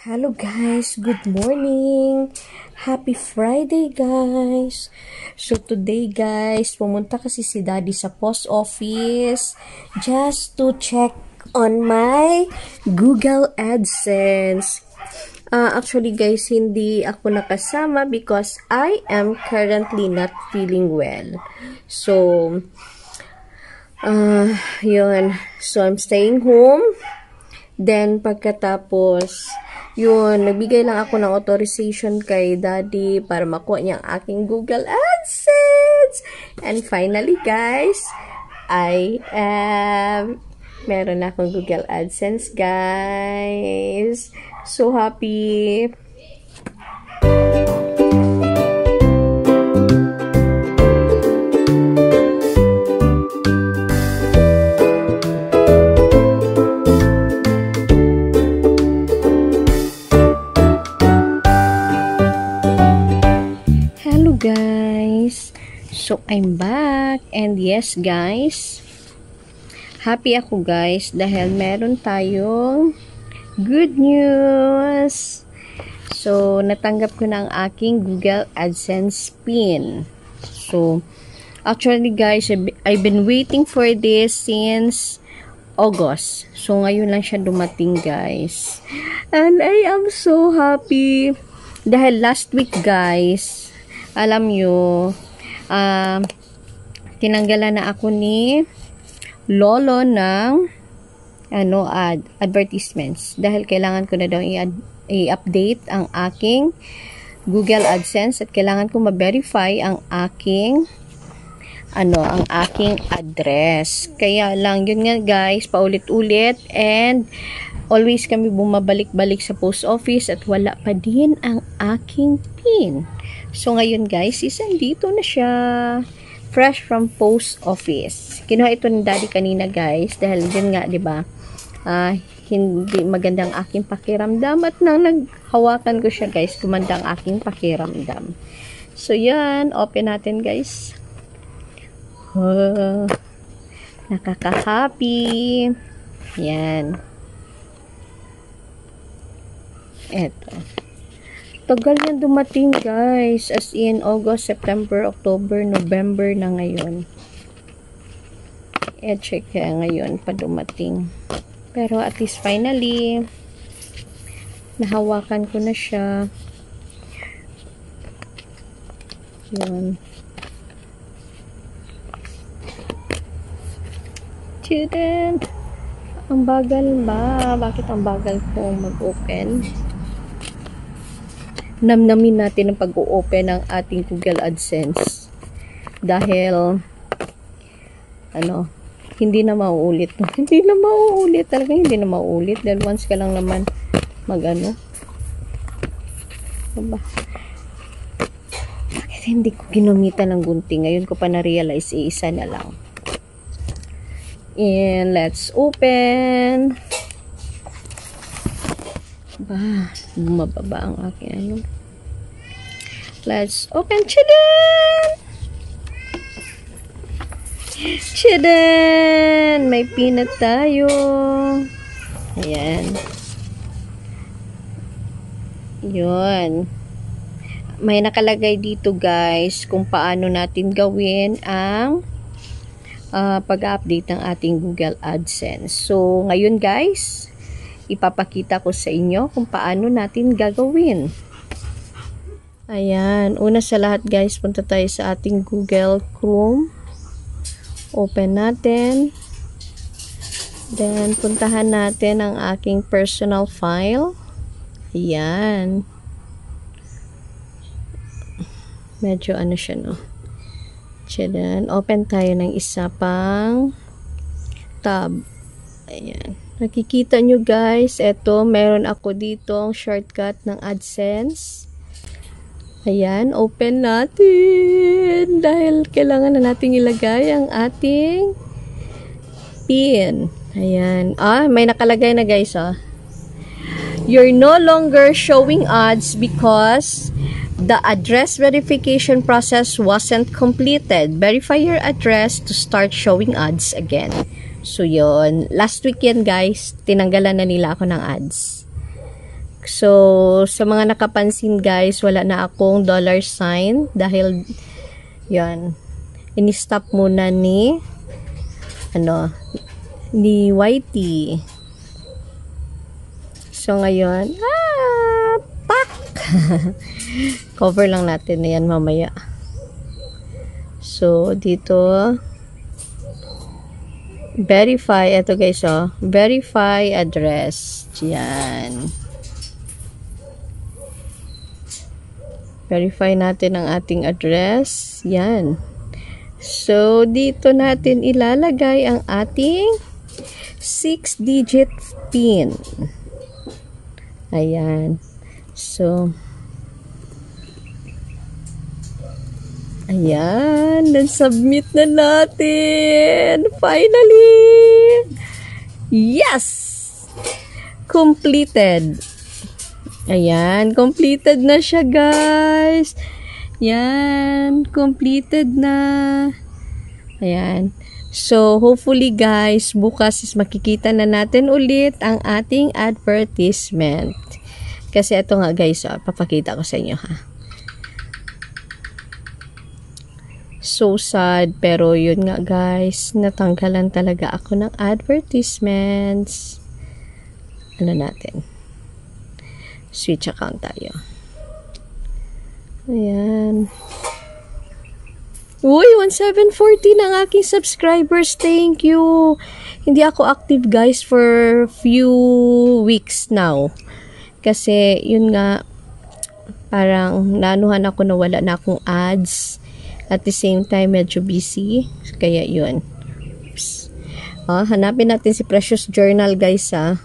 Hello guys, good morning. Happy Friday guys. So today guys, pumunta kasi si daddy sa post office just to check on my Google AdSense. Uh, actually guys, hindi ako nakasama because I am currently not feeling well. So, uh, yun. So, I'm staying home. Then, pagkatapos, yun, nagbigay lang ako ng authorization kay daddy para makuha niya ang aking Google AdSense. And finally, guys, I am, meron na akong Google AdSense, guys. So happy. So, I'm back. And yes, guys. Happy ako, guys. Dahil meron tayong good news. So, natanggap ko na ang aking Google AdSense pin. So, actually, guys, I've been waiting for this since August. So, ngayon lang siya dumating, guys. And I am so happy. Dahil last week, guys, alam nyo, uh, tinanggalan na ako ni lolo ng ano, ad, advertisements. Dahil kailangan ko na daw i-update ang aking Google AdSense at kailangan ko ma-verify ang aking ano, ang aking address. Kaya lang, yun nga guys, paulit-ulit and always kami bumabalik-balik sa post office at wala pa din ang aking PIN. So, ngayon guys, is dito na siya. Fresh from post office. Kinuha ito ni daddy kanina guys. Dahil din nga, di ba? Uh, hindi magandang aking pakiramdam. At nang naghawakan ko siya guys, gumanda ang aking pakiramdam. So, yan. Open natin guys. Uh, nakaka-happy. Yan. Eto. Tagal yan dumating guys. As in August, September, October, November na ngayon. Eh, check kaya ngayon pa dumating. Pero at least finally, nahawakan ko na siya. Yun. Student! Ang bagal ba? Bakit ang bagal ko mag-open? Namnamin natin ang pag-open ng ating Google AdSense. Dahil, ano, hindi na mauulit. hindi na mauulit. Talaga hindi na mauulit. Dahil once ka lang naman mag-ano. Diba? Bakit hindi ko ginamitan ng gunting? Ngayon ko pa na-realize, eh, isa na lang. And let's open. Ba, bumababa ang aking ano. Let's open. Chidan! Chidan! May peanut tayo. Ayan. Yun. May nakalagay dito guys kung paano natin gawin ang uh, pag-update ng ating Google AdSense. So, ngayon guys, ipapakita ko sa inyo kung paano natin gagawin. Ayan, una sa lahat guys, punta tayo sa ating Google Chrome. Open natin. Then, puntahan natin ang aking personal file. Ayan. Medyo ano siya no. Then, open tayo ng isa pang tab. Ayan. Nakikita nyo guys, eto, meron ako dito shortcut ng AdSense. Ayan, open natin. Dahil kailangan na natin ilagay ang ating pin. Ayan. Ah, may nakalagay na guys, ah. You're no longer showing ads because the address verification process wasn't completed. Verify your address to start showing ads again. So, yon Last week yan, guys. Tinanggalan na nila ako ng ads. So, sa mga nakapansin guys, wala na akong dollar sign dahil yan, ini-stop muna ni ano, ni Whitey. So, ngayon, ah, pak! Cover lang natin na yan mamaya. So, dito, verify, ito guys, oh, verify address. Yan. Verify natin ang ating address. Yan. So, dito natin ilalagay ang ating 6-digit PIN. Ayan. So, ayan. Then-submit na natin. Finally! Yes! Completed. Ayan. Completed na siya, guys. Yan. Completed na. Ayan. So, hopefully guys, bukas is makikita na natin ulit ang ating advertisement. Kasi ito nga guys, oh, papakita ko sa inyo ha. So sad, pero yun nga guys, natanggalan talaga ako ng advertisements. Ano natin? Switch account tayo. Ayan. Uy, 1740 ng aking subscribers. Thank you. Hindi ako active guys for few weeks now. Kasi, yun nga, parang nanuhan ako na wala na akong ads. At the same time, medyo busy. Kaya, yun. Oops. Oh, hanapin natin si Precious Journal, guys, ha.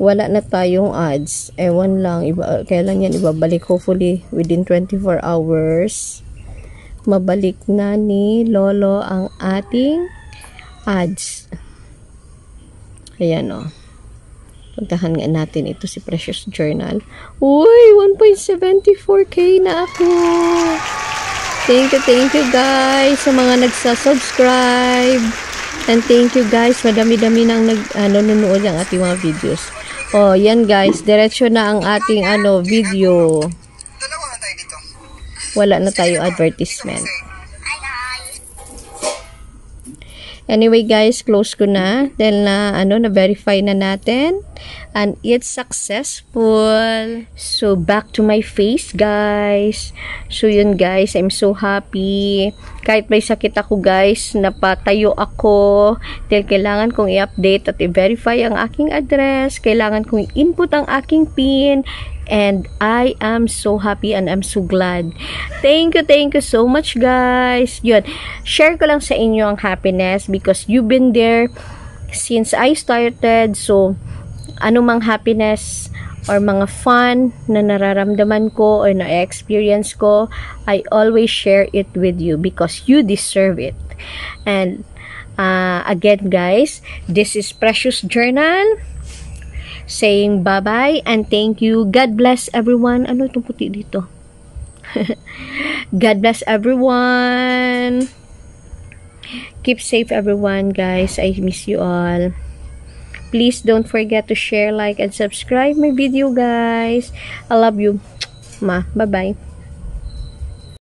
Wala na tayong ads. Ewan lang, iba, kailan yan ibabalik. Hopefully, within 24 hours, mabalik na ni Lolo ang ating ads. Ayan, o. Oh. Puntahan nga natin ito si Precious Journal. Uy, 1.74k na ako. Thank you, thank you guys sa mga nagsa-subscribe. And thank you guys, madami-dami nang nag, ano, nanonood ng ating mga videos. Oh, yan guys, diretso na ang ating ano, video. Wala na tayo advertisement. Anyway guys, close ko na dahil na ano na verify na natin and it's successful. So back to my face guys. So yun guys, I'm so happy. Kahit may sakit ako guys, napatayo ako dahil kailangan kong i-update at i-verify ang aking address. Kailangan kong i-input ang aking PIN and I am so happy and I'm so glad. Thank you, thank you so much guys. Yun, share ko lang sa inyo ang happiness because you've been there since I started. So, anumang happiness or mga fun na nararamdaman ko or na-experience ko, I always share it with you because you deserve it. And uh, again guys, this is Precious Journal saying bye-bye and thank you. God bless everyone. Ano itong puti dito? God bless everyone. Keep safe everyone, guys. I miss you all. Please don't forget to share, like, and subscribe my video, guys. I love you. Ma, bye-bye.